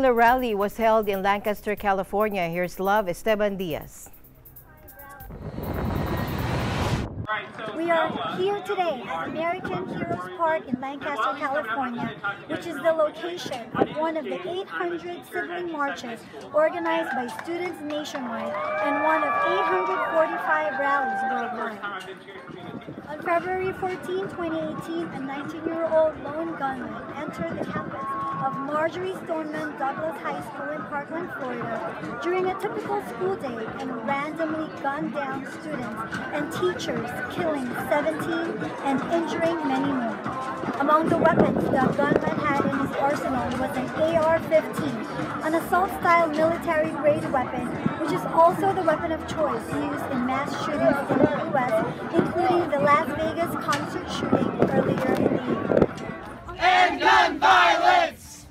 similar rally was held in Lancaster, California. Here's Love Esteban Diaz. We are here today at American Heroes Park in Lancaster, California, which is the location of one of the 800 sibling marches organized by students nationwide and one of 845 rallies worldwide. On February 14, 2018, a 19-year-old lone gunman entered the campus of Marjory Stoneman Douglas High School in Parkland, Florida during a typical school day and randomly gunned down students and teachers, killing 17 and injuring many more. Among the weapons the gunman had in his arsenal was an AR-15, an assault-style military-grade weapon, which is also the weapon of choice used in mass shootings in the U.S., including the Las Vegas concert shooting earlier in the year. And gun violence!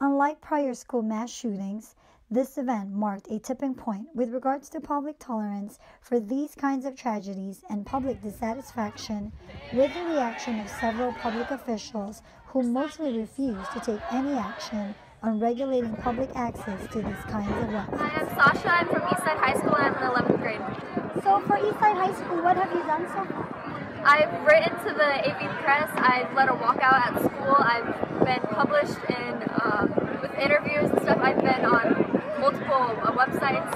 Unlike prior school mass shootings, this event marked a tipping point with regards to public tolerance for these kinds of tragedies and public dissatisfaction with the reaction of several public officials who mostly refused to take any action on regulating public access to these kinds of weapons. Hi, I'm Sasha. I'm from Eastside High School and I'm in 11th grade. So for Eastside High School, what have you done so far? I've written to the AV Press. I've led a walkout at school. I've been published in um, with interviews and stuff. I've been on multiple uh, websites.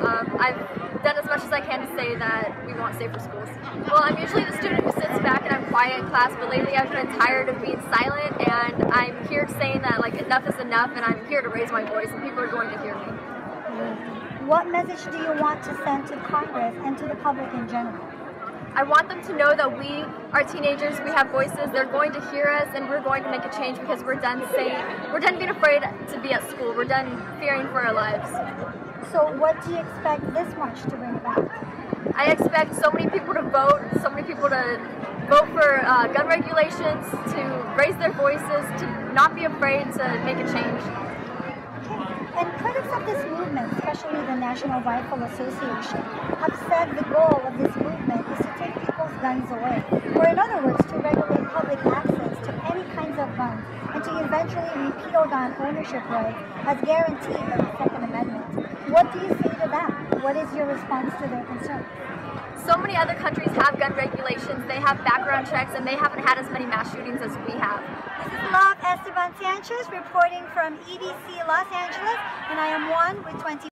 Um, I've done as much as I can to say that we want safer schools. Well, I'm usually the student who sits back and I'm quiet in class, but lately I've been tired of being silent and I'm here saying that like enough is enough and I'm here to raise my voice and people are going to hear me. What message do you want to send to Congress and to the public in general? I want them to know that we are teenagers, we have voices, they're going to hear us, and we're going to make a change because we're done saying, we're done being afraid to be at school, we're done fearing for our lives. So what do you expect this march to bring about? I expect so many people to vote, so many people to vote for uh, gun regulations, to raise their voices, to not be afraid to make a change. And critics of this movement, especially the National Rifle Association, have said the goal of this movement is to take people's guns away, or in other words, to regulate public access to any kinds of guns, and to eventually repeal gun ownership rights as guaranteed by the Second Amendment. What do you say to that? What is your response to their concern? So many other countries have gun regulations, they have background checks, and they haven't had as many mass shootings as we have. This is Love Esteban Sanchez reporting from EBC Los Angeles, and I am one with 20.